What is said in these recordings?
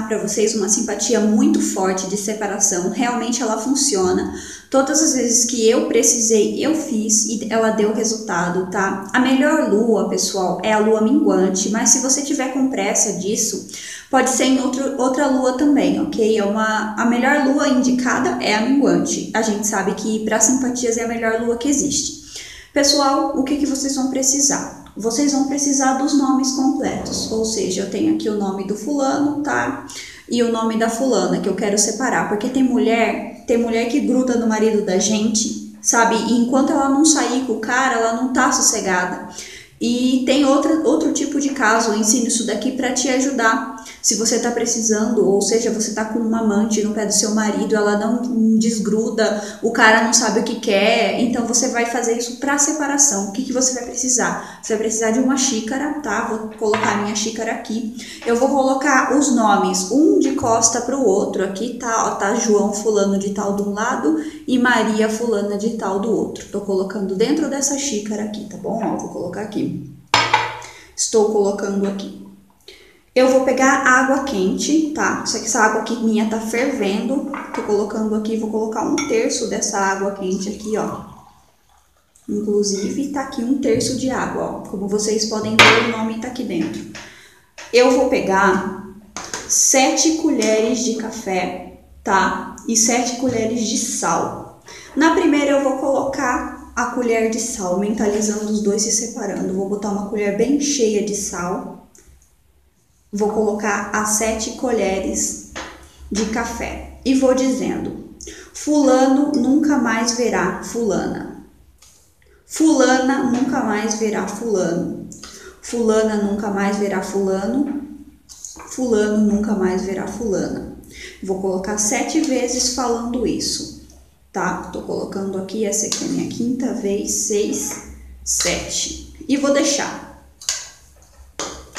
para vocês uma simpatia muito forte de separação. Realmente ela funciona. Todas as vezes que eu precisei, eu fiz e ela deu resultado, tá? A melhor lua, pessoal, é a lua minguante, mas se você tiver com pressa disso, pode ser em outro, outra lua também, ok? É uma, a melhor lua indicada é a minguante. A gente sabe que para simpatias é a melhor lua que existe. Pessoal, o que, que vocês vão precisar? Vocês vão precisar dos nomes completos. Ou seja, eu tenho aqui o nome do fulano, tá? E o nome da fulana que eu quero separar, porque tem mulher, tem mulher que gruda no marido da gente, sabe? E enquanto ela não sair com o cara, ela não tá sossegada. E tem outra, outro tipo de caso, eu ensino isso daqui para te ajudar. Se você está precisando, ou seja, você está com uma amante no pé do seu marido, ela não desgruda, o cara não sabe o que quer, então você vai fazer isso para separação. O que, que você vai precisar? Você vai precisar de uma xícara, tá? Vou colocar a minha xícara aqui. Eu vou colocar os nomes, um de costa para o outro. Aqui tá, ó, tá João fulano de tal de um lado e Maria fulana de tal do outro. Tô colocando dentro dessa xícara aqui, tá bom? Ó, vou colocar aqui. Estou colocando aqui. Eu vou pegar água quente, tá? Só que essa água aqui minha tá fervendo. Tô colocando aqui, vou colocar um terço dessa água quente aqui, ó. Inclusive, tá aqui um terço de água, ó. Como vocês podem ver, o nome tá aqui dentro. Eu vou pegar sete colheres de café, tá? E sete colheres de sal. Na primeira eu vou colocar a colher de sal, mentalizando os dois se separando. Vou botar uma colher bem cheia de sal. Vou colocar as sete colheres de café e vou dizendo: Fulano nunca mais verá Fulana. Fulana nunca mais verá Fulano. Fulana nunca mais verá Fulano. Fulano nunca mais verá Fulana. Vou colocar sete vezes falando isso tá? Tô colocando aqui, essa aqui é a minha quinta vez, seis, sete. E vou deixar.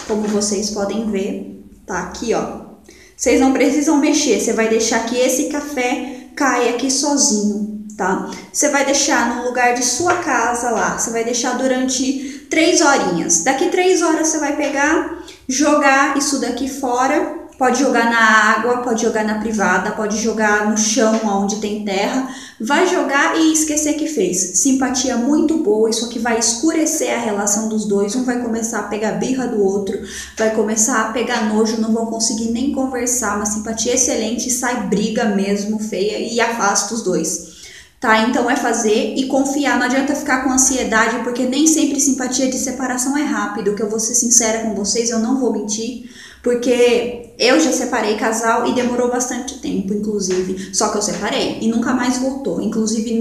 Como vocês podem ver, tá aqui, ó. Vocês não precisam mexer, você vai deixar que esse café caia aqui sozinho, tá? Você vai deixar no lugar de sua casa lá, você vai deixar durante três horinhas. Daqui três horas você vai pegar, jogar isso daqui fora Pode jogar na água, pode jogar na privada, pode jogar no chão onde tem terra. Vai jogar e esquecer que fez. Simpatia muito boa, isso aqui vai escurecer a relação dos dois. Um vai começar a pegar birra do outro, vai começar a pegar nojo, não vão conseguir nem conversar. Uma simpatia excelente, sai briga mesmo, feia e afasta os dois tá? Então é fazer e confiar. Não adianta ficar com ansiedade, porque nem sempre simpatia de separação é rápido. Que eu vou ser sincera com vocês, eu não vou mentir. Porque eu já separei casal e demorou bastante tempo, inclusive. Só que eu separei e nunca mais voltou. Inclusive,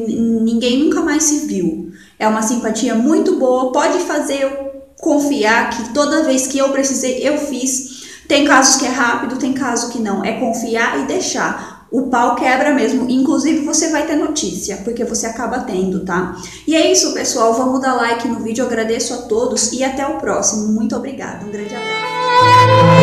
ninguém nunca mais se viu. É uma simpatia muito boa. Pode fazer eu confiar que toda vez que eu precisei, eu fiz. Tem casos que é rápido, tem casos que não. É confiar e deixar. O pau quebra mesmo. Inclusive, você vai ter notícia, porque você acaba tendo, tá? E é isso, pessoal. Vamos dar like no vídeo. Eu agradeço a todos e até o próximo. Muito obrigada. Um grande abraço.